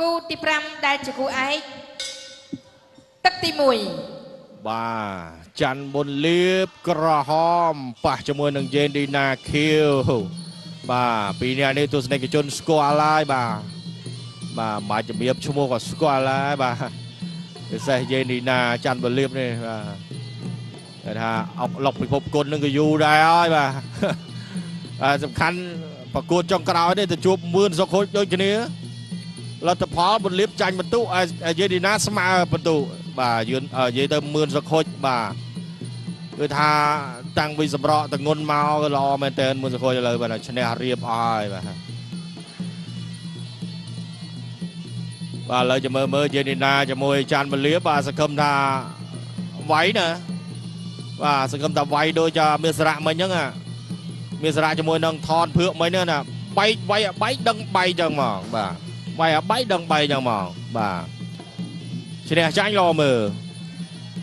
គូទី5ដែលជាគូឯកទឹកទី1បាទច័ន្ទមុនលៀបក្រហមប៉ះជាមួយនឹងយេនឌីណាខៀវបាទពីរនាក់នេះទស្សនិកជនស្គាល់ហើយបាទបាទមកជំរាបឈ្មោះក៏ស្គាល់ហើយបាទពិសេសយេនឌីណាច័ន្ទមុនលៀបនេះបាទគេថាអុកឡុកពិភពគុណនឹងក៏យូរដែរហើយបាទបាទសំខាន់ប្រកួតចុងក្រោយនេះទៅជួបមឿនសុខូចដូចគ្នា លទ្ធផលបុលៀបចាញ់បន្ទុយេឌីណាស្មើបន្ទុបាទយឿននិយាយទៅមឿនសុខូចបាទគឺថាតាំងពីសម្រក់តងុនមកក៏ល្អមែនតើមឿនសុខូចឥឡូវបាទឈ្នះរៀបអស់ហើយបាទបាទឥឡូវចាំមើលមើលយេឌីណាជាមួយចាន់បលៀបបាទសង្ឃឹមថាវាយណាបាទសង្ឃឹមថាវាយដូចមានសារៈមិញហ្នឹងមានសារៈជាមួយនឹងថនភឿកមិញហ្នឹងណាបែកវាយបែកដឹងបែកចឹងមកបាទ វាយបែកដឹងបែកចឹងមកបាទឈ្នះចាញ់ល្អមើល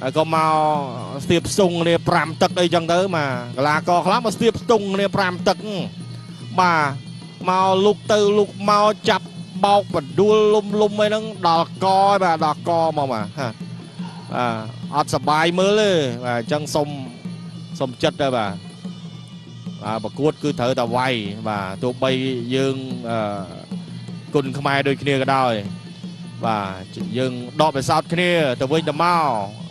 ហើយក៏មកស្ទាបស្ទង់គ្នា5ទឹកអីចឹងទៅបាទកលាករខ្លះមកស្ទាបស្ទង់គ្នា5ទឹកបាទមកលុកទៅលុកមកចាប់បោកបដួលលុំលុំអីហ្នឹងដល់កបាទដល់កមកបាទបាទអត់សបាយមើលទេបាទអញ្ចឹងសុំសុំចិត្តទៅបាទបាទប្រកួតគឺត្រូវតែវាយបាទទោះបីយើងអឺ គុណខ្មែរដូចគ្នាក៏ដោយបាទយើងដកបិសោតគ្នាទៅវិញទៅមក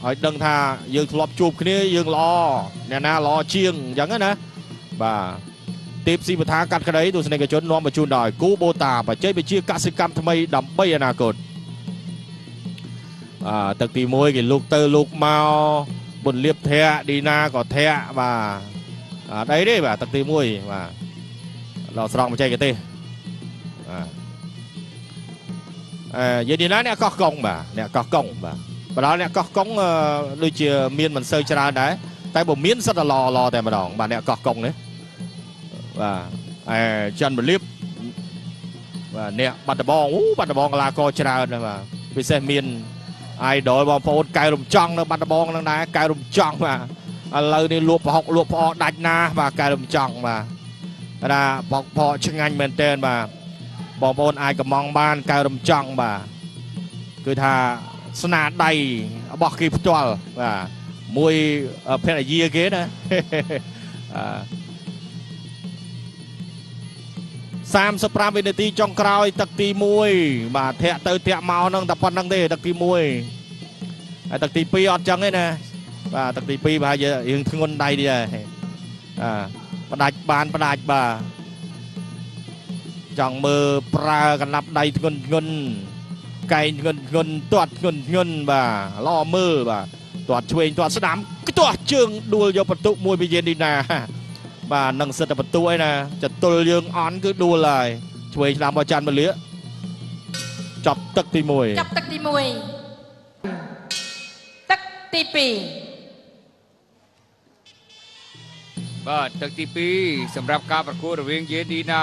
ឲ្យដឹងថាយើងធ្លាប់ជួបគ្នាយើងល្អអ្នកណាល្អជាងអញ្ចឹងណាបាទទេពស៊ីបថាកាត់ក្តីទស្សនិកជននាំបញ្ជូនដោយគូបូតាបច្ចេកវិទ្យាកសិកម្មថ្មីដើម្បីអនាគតអឺទឹកទី1គេលូកទៅលូកមកបុនលៀបធាក់ឌីណាក៏ធាក់បាទអត់អីទេបាទទឹកទី1បាទដល់ស្រង់បច្ចេកទេសបាទ អឺយេឌីណាអ្នកកោះកុងបាទអ្នកកោះកុងបាទបើដល់អ្នកកោះកុងដូចជាមានមិនសូវច្រើនដែរតែបើមានសិតតែល្អល្អតែម្ដងបាទអ្នកកោះកុងនេះបាទអែច័ន្ទបលៀបបាទអ្នកបាត់ដបងអូបាត់ដបងកលាករច្រើនណាស់បាទពិសេសមាន idol បងប្អូនកែរំចង់នៅបាត់ដបងហ្នឹងដែរកែរំចង់បាទឥឡូវនេះលក់ប្រហុកលក់ផ្អកដាច់ណាស់បាទកែរំចង់បាទថាបោកផកឆ្ងាញ់មែនតើបាទ បងប្អូនអាចកំងបានកែរំចង់បាទគឺថាស្នាដៃរបស់គេផ្ទាល់បាទមួយភរិយាគេណាអឺ35វិនាទីចុងក្រោយ ទឹកទី1បាទធាក់ទៅធាក់មកហ្នឹងតែប៉ុណ្្នឹងទេទឹកទី1ហើយទឹកទី2អត់ចឹងទេណាបាទទឹកទី2ប្រហែលជារឿងធ្ងន់ដៃទៀតហើយអាផ្ដាច់បានផ្ដាច់បាទ ចង់មើលប្រើកណាប់ដៃធ្ងន់ធ្ងន់កែងធ្ងន់ធ្ងន់ទាត់ធ្ងន់ធ្ងន់បាទល្អមើលបាទទាត់ឆ្វេងទាត់ស្ដាំខ្ទាស់ជើងដួលយកបន្ទុកមួយពីយេនឌីណាបាទនឹងសិតតែបន្ទូអីណាចតុលយើងអន់គឺដួលហើយឆ្វេងស្ដាំមកច័ន្ទមលាចាប់ទឹកទី1ចាប់ទឹកទី1ទឹកទី2បាទទឹកទី2សម្រាប់ការប្រកួតរវាងយេឌីណា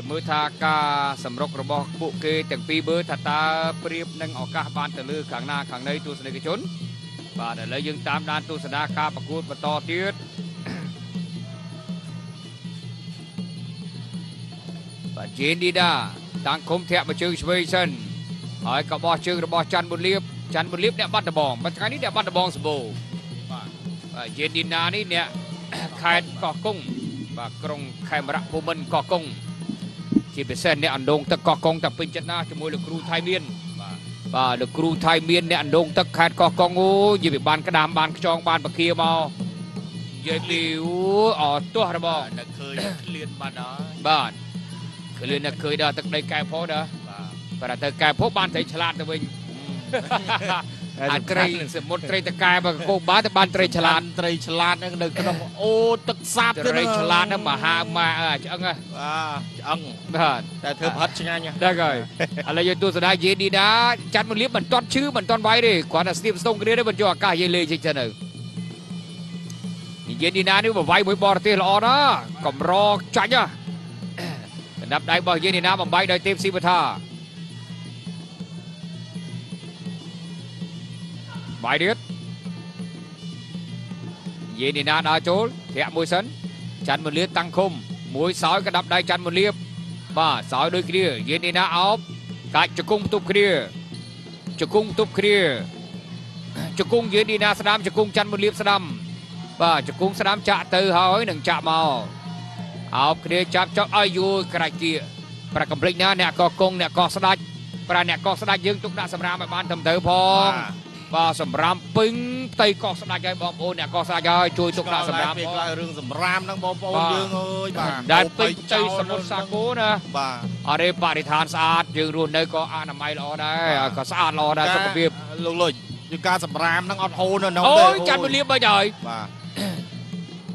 ចាំមើលថាការសម្រុករបស់ពួកគេទាំងពីរមើលថាតើប្រៀបនឹងឱកាសបានទៅលើខាងណាខាងណីទស្សនិកជន បាទឥឡូវយើងតាមដានទស្សនាការប្រកួតបន្តទៀតបាទជេនឌីដាតាំងគុំធាក់មកជើងឆ្វេងសិនហើយក៏បោះជើងរបស់ច័ន្ទបុលៀបច័ន្ទបុលៀបអ្នកបាត់ដបងបើថ្ងៃនេះអ្នកបាត់ដបងសម្បូរបាទបាទជេនឌីណានេះអ្នកខេត្តកោះកុងបាទក្រុងខេមរៈភូមិន្ទកោះកុង ជាពិសេសអ្នកអណ្ដូងទឹកកោះកុងតែពេញចិត្តណាស់ជាមួយលោកគ្រូថៃមានបាទបាទលោកគ្រូថៃមានអ្នកអណ្ដូងទឹកខេត្តកោះកុងអូយនិយាយបានក្តាមបានខ្ចងបានបកាមកនិយាយពីអូអត់ទាស់របស់នឹកឃើញក្លៀនបាត់ហើយបាទឃើញនឹកឃើញដល់ទឹកដីកែផោដែរបាទតែទៅកែផោបានត្រីឆ្លាតទៅវិញ អាត្រីសមុទ្រត្រីតកែបើកោបាទៅបានត្រីឆ្លាតត្រីឆ្លាតហ្នឹងនៅក្នុងអូទឹកសាបទៅត្រីឆ្លាតហ្នឹងមហាម៉ាឆ្អឹងហ៎បាទឆ្អឹងបាទតែធ្វើផិតឆ្ងាញ់ហ្នឹងហើយឥឡូវយើងទស្សនាយេឌីដាចាត់មកលៀបមិនទាន់ឈឺមិនទាន់វាយទេគ្រាន់តែស្ទាបស្ទងគ្នាទេមិនយកអាកាសយើងលេងជិះទៅនៅយេឌីណានេះបវាយមួយបរទេសល្អណាស់កម្រចាញ់ហ៎សម្រាប់ដៃរបស់យេឌីណាបំបីដោយទេពស៊ីវថា បាយទៀតយេនីណាដើរចូលធាក់មួយសិនច័ន្ទមលៀបតាំងឃុំមួយសោយក្តាប់ដៃច័ន្ទមលៀបបាទសោយដូចគ្នាយេនីណាអោបកាច់ជង្គង់ទប់គ្នាជង្គង់ទប់គ្នាជង្គង់យឺនឌីណាស្ដាំជង្គង់ច័ន្ទមុនលៀបស្ដាំបាទជង្គង់ស្ដាំចាក់ទៅហើយនឹងចាក់មកអោបគ្នាចាប់ចុកឲ្យយូរក្រាច់គៀប្រកំភ្លេចណាអ្នកកកងអ្នកកស្ដាច់ប្រាអ្នកកស្ដាច់យើងទុកដាក់សម្រាមឲ្យបានត្រឹមត្រូវផងបាទ សម្រាមពេញផ្ទៃកោះស្ដាច់ហើយបងប្អូនអ្នកកោះស្ដាច់ហើយជួយទុកដាក់សម្រាមពេលផងក្រោយរឿងសម្រាមហ្នឹងបងប្អូនបាទយើងអើយបាទដែលពេញផ្ទៃសមុទ្រសាគរណាបាទអរេបរិស្ថានស្អាតយើងរស់នៅក៏អនាម័យល្អដែរបាទក៏ស្អាតល្អដែរសុខភាពលោកលុយយើងការសម្រាមហ្នឹងអត់ហូរនៅក្នុងអូទេយចាត់មួយលៀបបាច់ហើយបាទ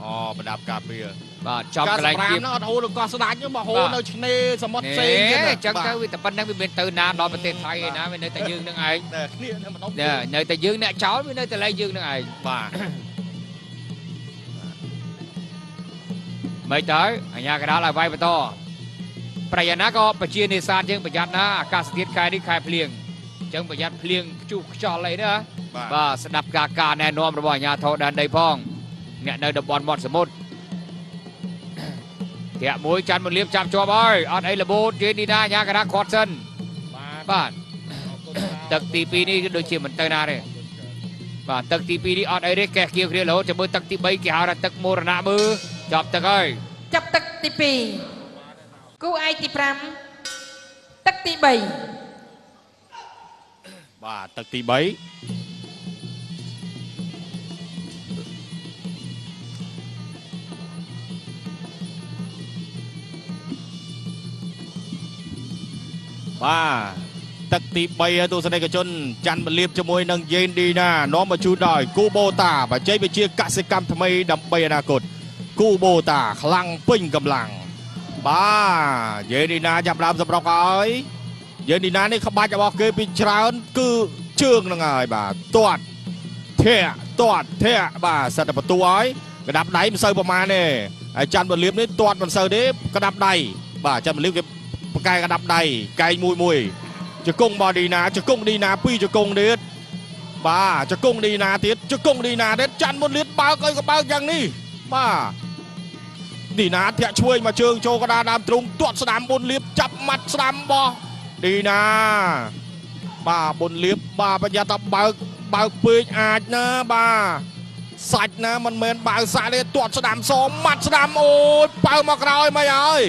អូប្រដាប់ការពារ បាទចំកន្លែងការគៀបសម្រាមហ្នឹងអត់ហូរនៅកោះស្ដាច់ទេមកហូរបាទនៅឆ្នេរសមុទ្រផ្សេនេះងទៀតអញ្ចឹងទៅវាតែប៉ុណ្្នឹងវាមានទៅណាដល់ប្រទេសថៃឯណាវានៅតែយើងនឹងឯងតែគ្នានៅម្ដងណែនៅតែយើងអ្នកចោលវានៅតែឡៃយើងនឹងឯងបាទមិនទៅអញ្ញាកដាលឲ្យវាយបន្តប្រយាណាក៏បជានេសាទយើងប្រយ័ត្នណាអាកាសធាតុខែនេះខែភ្លៀងអញ្ចឹងប្រយ័ត្នភ្លៀងខ្ជុះខ្យល់អីណាបាទបាទស្ដាប់ការការណែនាំរបស់អាជ្ញាធរដែនដីផងអ្នកនៅតំបន់មាត់សមុទ្រ ធាក់មួយច័ន្ទមលៀបចាប់ជាប់ហើយអត់អីលបូតជេនីណាអាជ្ញាកណ្ដាលខាត់សិនបាទទឹកទី2នេះគឺដូចជាមិនទៅណាទេបាទទឹកទី2នេះអត់អីទេកេះគៀវគ្នារហូតចាំមើលទឹកទី3គេហៅថាទឹកមរណៈមើលចាប់ទឹកហើយចាប់ទឹកទី2គូឯកទី5ទឹកទី3បាទទឹកទី3 បាទទឹកទី3ហើយទស្សនិកជនច័ន្ទមលៀបជាមួយនឹងយេនឌីណានាំមកជូនដោយគូបូតាបច្ចេកវិទ្យាកសិកម្មថ្មីដើម្បីអនាគតគូបូតាខ្លាំងពេញកម្លាំងបាទយេនឌីណាចាប់ផ្ដើមសម្រុកហើយយេនឌីណានេះក្បាច់របស់គេពីច្រើនគឺជើងហ្នឹងហើយបាទទាត់ធាក់ទាត់ធាក់បាទសិតតែបន្ទូហើយកដាប់ដៃមិនសូវប្រមាណទេហើយច័ន្ទមលៀបនេះទាត់មិនសូវទេកដាប់ដៃបាទច័ន្ទមលៀបគេ បកកែកដាប់ដៃកែងមួយមួយជង្គង់បឌីណាជង្គង់ឌីណាពីរជង្គង់ទៀតបាទជង្គង់ឌីណាទៀតជង្គង់ឌីណាទៀតចាន់មុនលៀតបើកអីក៏បើកយ៉ាងនេះបាទឌីណាធាក់ឆ្វេងមកជើងចូលកណ្ដាលដើមទ្រូងទាត់ស្ដាំបុនលៀបចាប់មាត់ស្ដាំបោះឌីណាបាទបុនលៀបបាទប្រយ័ត្នថាបើកបើកពេកអាចណាបាទសាច់ណាមិនមែនបើកសាក់ទេទាត់ស្ដាំសមាត់ស្ដាំអូយបើមកក្រោយមិនហើយ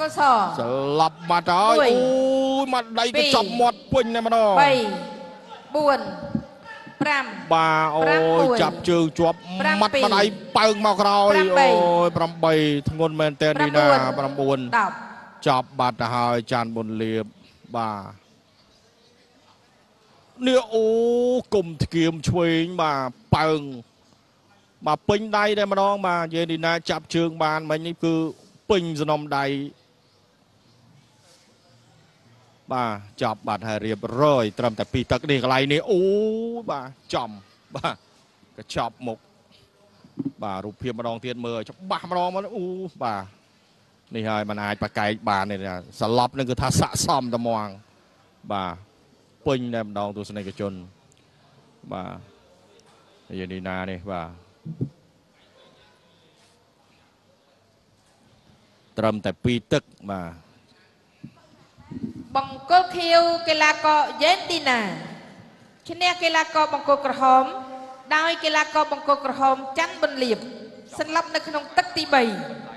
កសស្លាប់បាត់ហើយមួយអូយមាត់ដៃពីក៏រចាប់មាត់ពេញតែម្ដង3 4 5បាទអូប្រាំមួយយចាប់ជើងជាប់ប្រាំមាត់ពីរម្ដាយបើកមកក្រោយប្រាំបីអូយ8ធ្ងន់មែនតើនេះណាប្រាំបួន9 10ចាប់បាត់ទៅហើយចាន់បុនលៀបបាទនេះអូគុំធ្គាមឆ្វេងបាទប៉ើងបាទពេញដៃតែម្ដងបាទយេនីណាចាប់ជើងបានមិញនេះគឺពេញសំណុំដៃ បាទចាប់បាត់ហើយរៀបរយត្រឹមតែពីរទឹកនេះកន្លែងនេះអូយបាទចំបាទកញ្ចប់មុខបាទរូបភាពម្ដងទៀតមើលឲ្យច្បាស់ម្ដងមកអូបាទនេះហើយมันអាចប្រកែកបានទេណាសឡប់នឹងគឺថាស័កសមត្មងបាទពេញតែម្ដងទស្សនិកជនបាទយានីណានេះបាទត្រឹមតែពីរទឹកបាទ បង្គោលខៀវកីឡាករយេនទីណាឈ្នះកីឡាករបង្គោលក្រហម ដោយកីឡាករបង្គោលក្រហមច័ន្ទប៊ុនលៀបសន្លប់នៅក្នុងទឹកទី3